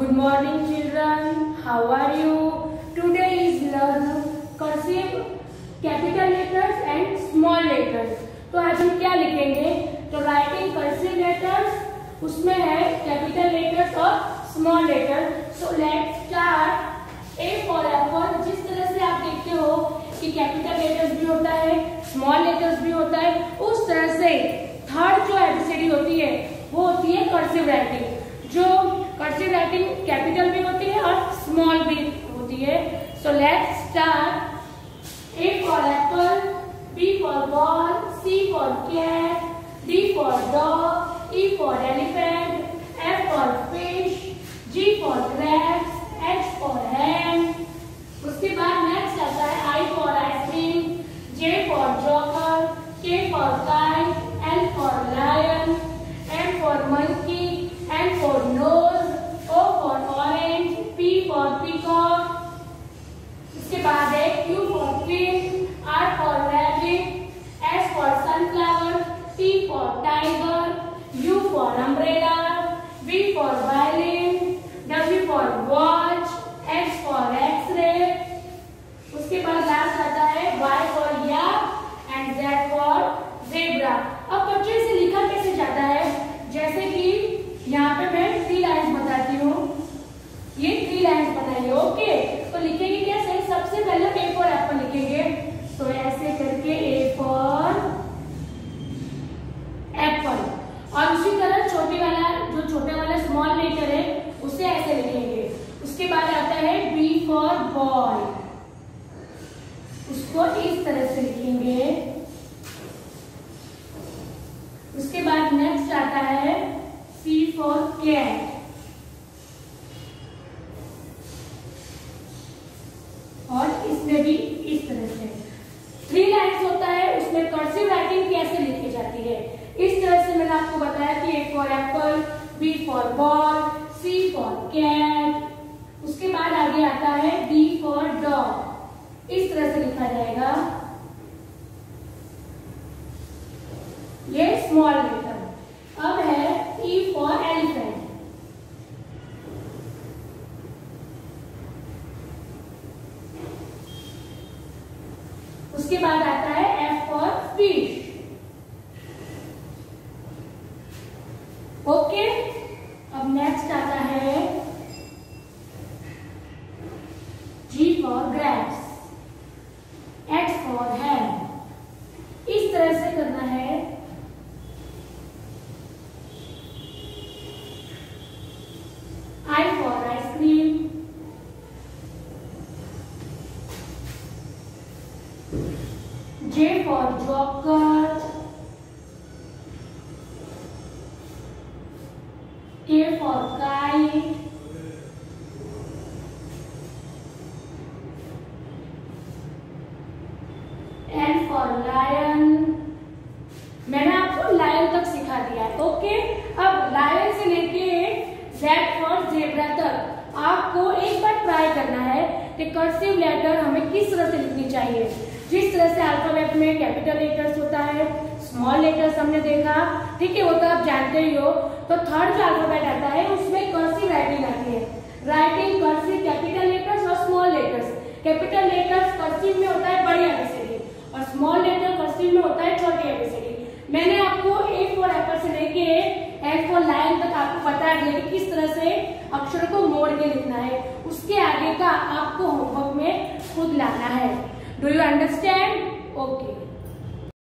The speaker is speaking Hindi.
Good morning, children. How are you? Today is learn cursive, capital letters and small letters. तो आज हम क्या लिखेंगे तो राइटिंग कर्सिव लेटर्स उसमें है कैपिटल लेटर्स और small letter so let's start A for apple जिस तरह से आप देखते हो कि कैपिटल लेटर्स भी होता है स्मॉल लेटर्स भी होता है, उस तरह से थर्ड जो एबीसीडी होती है, वो होती है कर्सिव राइटिंग जो कर्सिव राइटिंग कैपिटल भी होती है और स्मॉल भी होती है। So let's start A for apple B for ball C for cat D for dog E for elephant F for fish G for crabs H for hand उसके बाद नेक्स्ट आता है I for ice cream J for joker K for kite L for lion, M for monkey, N for nose, O for orange, P for peacock. इसके बाद है for queen, R for rabbit, S for sunflower, T for tiger, U for umbrella, V for violin, W for watch, X for X-ray. उसके बाद लास्ट आता है Y for yak and Z for zebra. अब बच्चों से लिखा कैसे जाता है जैसे कि यहाँ पे मैं थ्री लाइन्स बताती हूँ ये थ्री लाइन्स बनाइए ओके तो लिखेंगे कैसे सबसे पहले ए फॉर एप्पल लिखेंगे। तो ऐसे करके ए फॉर एप्पल और उसी तरह छोटे वाला, जो छोटे वाला स्मॉल लेटर है, उसे ऐसे लिखेंगे। उसके बाद आता है बी फॉर बॉय उसको इस तरह से लिखेंगे। उसके बाद नेक्स्ट आता है सी फॉर कैट इसमें भी इस तरह से। थ्री लाइन्स होता है, उसमें कर्सिव राइटिंग कैसे लिखी जाती है? इस तरह से मैंने आपको बताया कि A for apple B for ball C for cat उसके बाद आगे आता है डी फॉर डॉग इस तरह से लिखा जाएगा। ये स्मॉल लेटर अब है ई फॉर एलिफेंट उसके बाद आता है एफ़ फॉर फ़िश ओके अब नेक्स्ट आता है G for grapes H for hand इस तरह से करना है I for ice cream. J for joker. K for kite. L for lion. मैंने आपको लायन तक सिखा दिया है ओके अब लायन से लेके जेड फॉर जेब्रा तक, आपको एक बार ट्राई करना है कि कर्सिव लेटर हमें किस तरह से लिखनी चाहिए जिस तरह से अल्फ़ाबेट में कैपिटल लेटर्स होता है स्मॉल लेटर्स हमने देखा, ठीक है, वो तो आप जानते ही हो तो थर्ड जो अल्फ़ाबेट आता है, उसमें कर्सिव राइटिंग आती है। राइटिंग कर्सिव कैपिटल लेटर्स और small letters capital letters cursive में होता है बड़ी एबीसीडी और स्मॉल लेटर कर्सिव में होता है छोटी एबीसीडी मैंने आपको ए फोर एप्पल से लेके एफ़ फॉर लाइन तक आपको बता दिया कि किस तरह से अक्षर को मोड़ के लिखना है। उसके आगे का आपको होमवर्क में खुद लाना है। Do you understand okay